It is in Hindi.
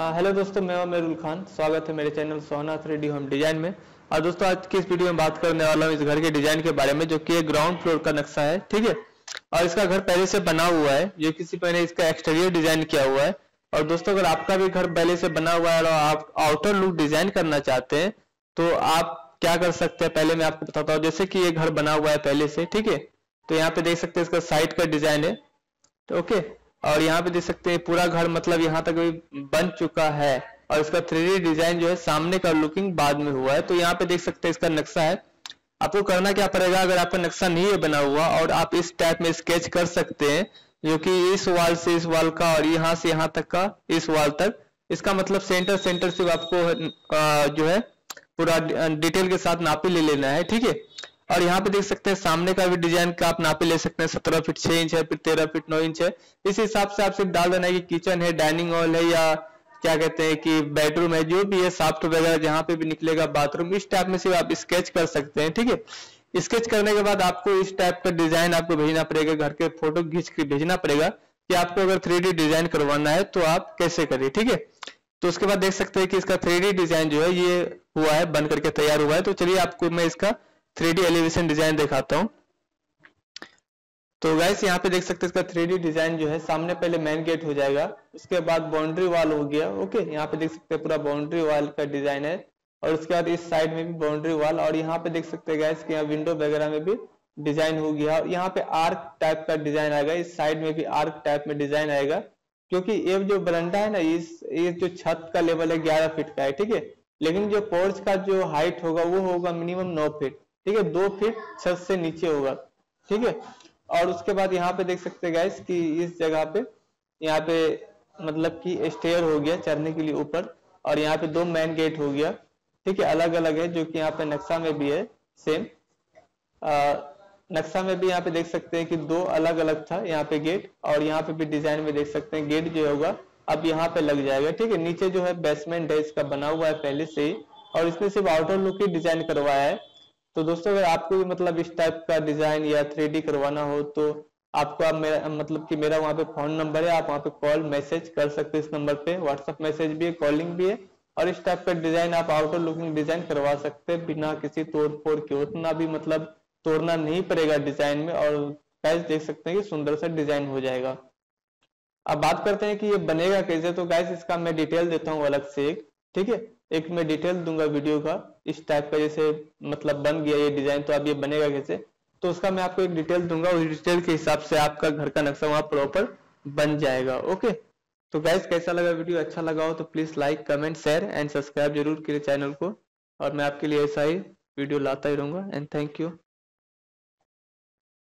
हेलो दोस्तों, मैं हूँ मेरुल खान। स्वागत है मेरे चैनल सोना थ्री होम डिज़ाइन में। और दोस्तों, आज की इस वीडियो में बात करने वाला हूँ इस घर के डिज़ाइन के बारे में, जो कि ग्राउंड फ्लोर का नक्शा है, ठीक है? और इसका घर पहले से बना हुआ है जो किसी ने इसका एक्सटीरियर डिज़ाइन किया हुआ है। और दोस्तों, अगर आपका भी घर पहले से बना हुआ है और आप आउटर लुक डिज़ाइन करना चाहते हैं तो आप क्या कर सकते हैं? पहले मैं आपको बताता हूँ, जैसे कि ये घर बना हुआ है पहले से, ठीक है? तो यहाँ पे देख सकते हैं इसका साइड का डिज़ाइन है तो ओके और यहाँ पे देख सकते हैं, पूरा घर मतलब यहाँ तक भी बन चुका है। और इसका थ्री डिज़ाइन जो है, सामने का लुकिंग बाद में हुआ है। तो यहाँ पे देख सकते हैं, इसका नक्शा है। आपको करना क्या पड़ेगा अगर आपका नक्शा नहीं है बना हुआ, और आप इस टाइप में स्केच कर सकते हैं, जो कि इस वाल से इस वाल का और यहाँ से यहाँ तक का, इस वाल तक। इसका मतलब सेंटर सेंटर से आपको जो है, पूरा डिटेल के साथ नापी ले लेना है, ठीक है? और यहाँ पे देख सकते हैं, सामने का भी डिज़ाइन का आप नापे ले सकते हैं, सत्रह फीट छह इंच है, फिर तेरह फीट नौ इंच है। इस हिसाब से आप सिर्फ़ डाल देना है कि किचन है, डाइनिंग हॉल है या क्या कहते हैं कि बेडरूम है, जो भी है, साफ्ट वगैरह जहाँ पे भी निकलेगा बाथरूम, इस टाइप में सिर्फ़ आप स्केच कर सकते हैं, ठीक है? स्केच करने के बाद आपको इस टाइप का डिज़ाइन आपको भेजना पड़ेगा, घर के फ़ोटो खींच के भेजना पड़ेगा कि आपको अगर थ्री डिज़ाइन करवाना है तो आप कैसे करिए ठीक है? तो उसके बाद देख सकते हैं कि इसका थ्री डिज़ाइन जो है, ये हुआ है, बन करके तैयार हुआ है। तो चलिए आपको मैं इसका थ्री डी एलिवेशन डिज़ाइन दिखाता हूँ। तो गैस यहाँ पे देख सकते हैं इसका थ्री डिज़ाइन जो है, सामने पहले मेन गेट हो जाएगा, उसके बाद बाउंड्री वॉल हो गया ओके यहाँ पे देख सकते हैं पूरा बाउंड्री वॉल का डिज़ाइन है, और उसके बाद इस साइड में भी बाउंड्री वॉल और यहाँ पे देख सकते हैं गैस कि यहाँ विंडो वगैरह में भी डिज़ाइन हो गया, और यहाँ पे आर्क टाइप का डिज़ाइन आएगा, इस साइड में भी आर्क टाइप में डिज़ाइन आएगा, क्योंकि ये जो बरंडा है ना, इस, ये जो छत का लेवल है ग्यारह फीट का है, ठीक है? लेकिन जो पोर्च का जो हाइट होगा, वो होगा मिनिमम नौ फीट ठीक है, दो फीट छत से नीचे होगा, ठीक है? और उसके बाद यहाँ पे देख सकते गैस कि इस जगह पे यहाँ पे मतलब कि स्टेयर हो गया चढ़ने के लिए ऊपर और यहाँ पे दो मेन गेट हो गया, ठीक है? अलग अलग है, जो कि यहाँ पे नक्शा में भी है सेम नक्शा में भी यहाँ पे देख सकते हैं कि दो अलग अलग था यहाँ पे गेट और यहाँ पे भी डिज़ाइन में देख सकते हैं गेट जो होगा अब यहाँ पे लग जाएगा, ठीक है? नीचे जो है बेसमेंट है, इसका बना हुआ है पहले से ही और इसमें सिर्फ़ आउटर लुक ही डिज़ाइन करवाया है। तो दोस्तों, अगर आपको भी मतलब इस टाइप का डिज़ाइन या थ्री करवाना हो तो आपको आप मेरा मतलब कि मेरा वहाँ पे फ़ोन नंबर है, आप वहाँ पे कॉल मैसेज कर सकते हैं इस नंबर पे। व्हाट्सएप मैसेज भी है कॉलिंग भी है। और इस टाइप का डिज़ाइन आप आउटर लुकिंग डिज़ाइन करवा सकते हैं, बिना किसी तोड़ फोड़ के। उतना भी मतलब तोड़ना नहीं पड़ेगा डिज़ाइन में और गैस देख सकते हैं कि सुंदर सा डिज़ाइन हो जाएगा। अब बात करते हैं कि ये बनेगा कैसे तो गैस इसका मैं डिटेल देता हूँ अलग से एक। ठीक है? एक मैं डिटेल दूँगा वीडियो का। इस टाइप का जैसे मतलब बन गया ये डिज़ाइन तो अब ये बनेगा कैसे? तो उसका मैं आपको एक डिटेल दूँगा, उस डिटेल के हिसाब से आपका घर का नक्शा वहाँ प्रॉपर बन जाएगा ओके तो गैस कैसा लगा वीडियो अच्छा लगा हो तो please like comment share and subscribe ज़रूर करिए चैनल को। और मैं आपके लिए ऐसा ही वीडियो लाता ही रहूँगा। And thank you